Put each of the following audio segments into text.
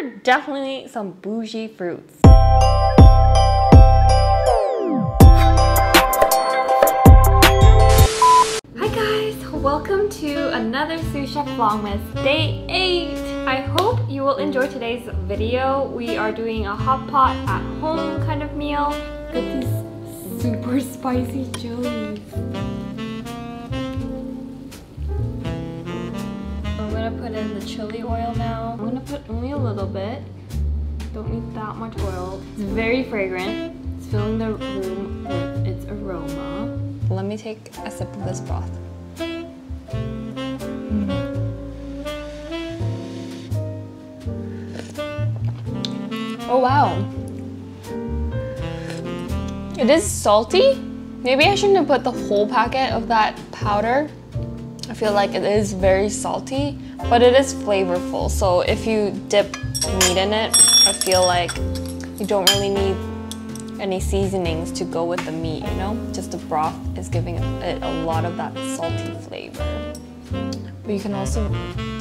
are definitely some bougie fruits. Hi guys, welcome to another SooChef Vlogmas Day 8. I hope you will enjoy today's video. We are doing a hot pot at home kind of meal. Get these super spicy chilies. Gonna put in the chili oil now. I'm gonna put only a little bit. Don't need that much oil. It's mm-hmm. very fragrant. It's filling the room with its aroma. Let me take a sip of this broth. Mm-hmm. Oh wow. It is salty. Maybe I shouldn't have put the whole packet of that powder. I feel like it is very salty, but it is flavorful. So if you dip meat in it, I feel like you don't really need any seasonings to go with the meat, you know? Just the broth is giving it a lot of that salty flavor. But you can also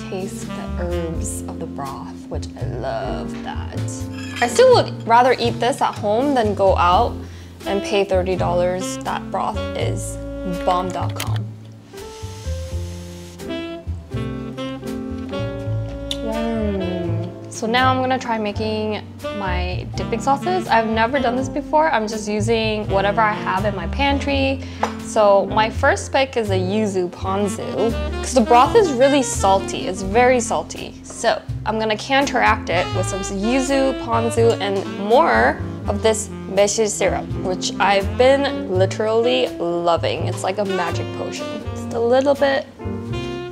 taste the herbs of the broth, which I love that. I still would rather eat this at home than go out and pay $30. That broth is bomb.com. So now I'm gonna try making my dipping sauces. I've never done this before. I'm just using whatever I have in my pantry. So my first pick is a yuzu ponzu because the broth is really salty. It's very salty. So I'm gonna counteract it with some yuzu, ponzu, and more of this beshi syrup, which I've been literally loving. It's like a magic potion. Just a little bit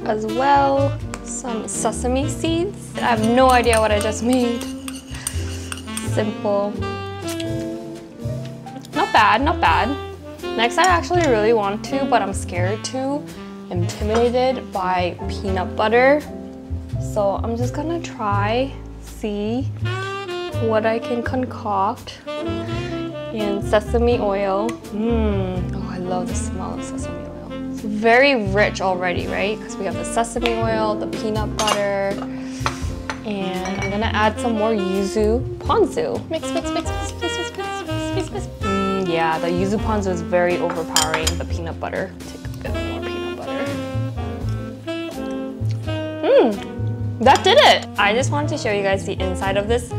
as well some sesame seeds. I have no idea what I just made. Simple. Not bad, not bad. Next I actually really want to, but I'm scared to. Intimidated by peanut butter. So I'm just gonna try, see what I can concoct. in sesame oil. Mmm, oh I love the smell of sesame oil very rich already, right? Because we have the sesame oil, the peanut butter, and I'm gonna add some more yuzu ponzu. Mix, mix, mix, mix, mix, mix, mix, mix, mix. Mm, yeah, the yuzu ponzu is very overpowering the peanut butter. Take a bit more peanut butter. Mmm, that did it! I just wanted to show you guys the inside of this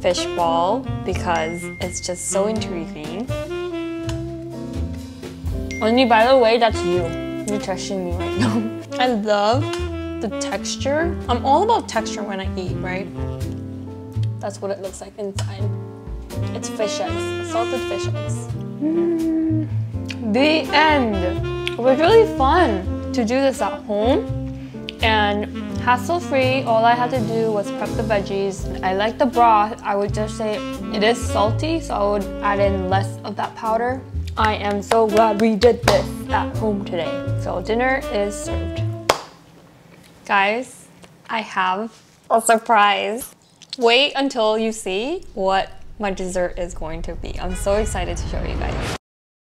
fish ball because it's just so intriguing. Only by the way, that's you. You're touching me right now. I love the texture. I'm all about texture when I eat, right? That's what it looks like inside. It's fish eggs, salted fish eggs. Mm. The end. It was really fun to do this at home and hassle-free. All I had to do was prep the veggies. I like the broth. I would just say it is salty, so I would add in less of that powder. I am so glad we did this at home today. So dinner is served. Guys, I have a surprise. Wait until you see what my dessert is going to be. I'm so excited to show you guys.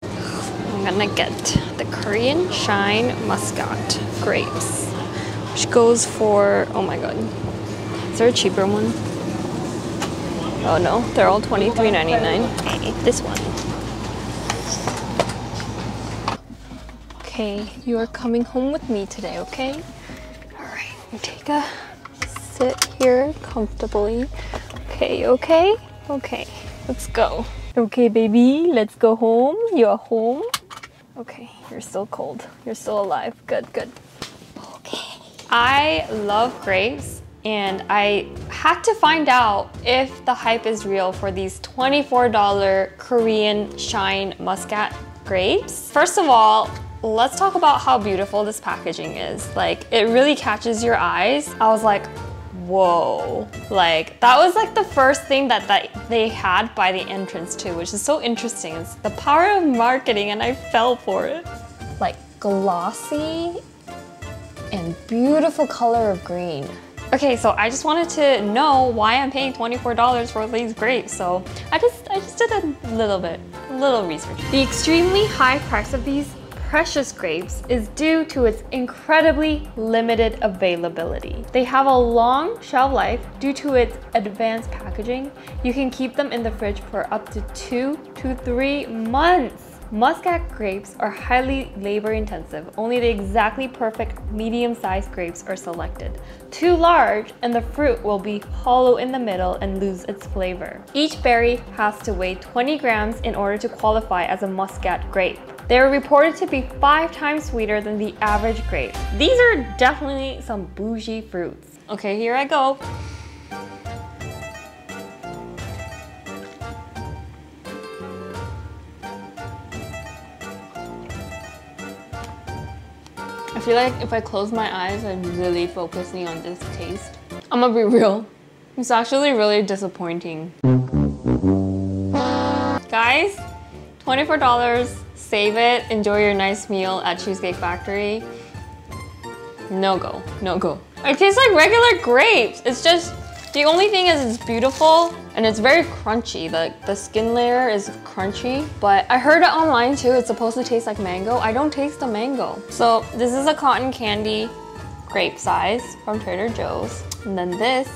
I'm gonna get the Korean Shine Muscat grapes, which goes for, oh my god. Is there a cheaper one? Oh no, they're all $23.99. This one. Okay, you are coming home with me today, okay? All right, take a sit here comfortably. Okay, okay? Okay, let's go. Okay, baby, let's go home. You're home. Okay, you're still cold. You're still alive. Good, good. Okay. I love grapes and I had to find out if the hype is real for these $24 Korean Shine Muscat grapes. First of all, let's talk about how beautiful this packaging is. Like, it really catches your eyes. I was like, whoa. Like, that was like the first thing that, that they had by the entrance too, which is so interesting. It's the power of marketing and I fell for it. Like, glossy and beautiful color of green. Okay, so I just wanted to know why I'm paying $24 for these grapes. So I just I just did a little bit, a little research. The extremely high price of these precious grapes is due to its incredibly limited availability. They have a long shelf life due to its advanced packaging. You can keep them in the fridge for up to two to three months. Muscat grapes are highly labor intensive. Only the exactly perfect medium-sized grapes are selected. Too large and the fruit will be hollow in the middle and lose its flavor. Each berry has to weigh 20 grams in order to qualify as a Muscat grape. They are reported to be five times sweeter than the average grape. These are definitely some bougie fruits. Okay, here I go. I feel like if I close my eyes, I'm really focusing on this taste. I'm gonna be real. It's actually really disappointing. Guys, $24, save it, enjoy your nice meal at Cheesecake Factory. No go, no go. It tastes like regular grapes. It's just the only thing is it's beautiful and it's very crunchy. The, the skin layer is crunchy, but I heard it online too. It's supposed to taste like mango. I don't taste the mango. So this is a cotton candy grape size from Trader Joe's. And then this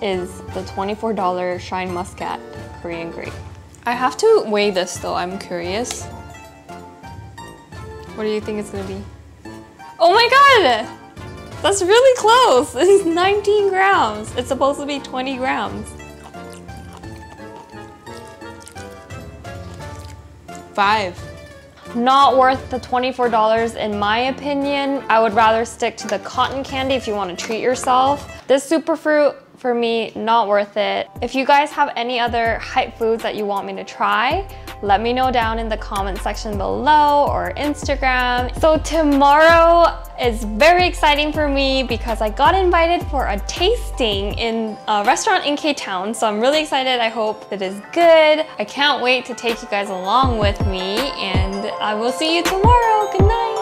is the $24 Shine Muscat Korean grape. I have to weigh this though, I'm curious. What do you think it's gonna be? Oh my god! That's really close. It's 19 grams. It's supposed to be 20 grams. Five. Not worth the $24 in my opinion. I would rather stick to the cotton candy if you want to treat yourself. This superfruit for me, not worth it. If you guys have any other hype foods that you want me to try, let me know down in the comment section below or Instagram. So tomorrow is very exciting for me because I got invited for a tasting in a restaurant in K-Town. So I'm really excited. I hope it is good. I can't wait to take you guys along with me and I will see you tomorrow. Good night.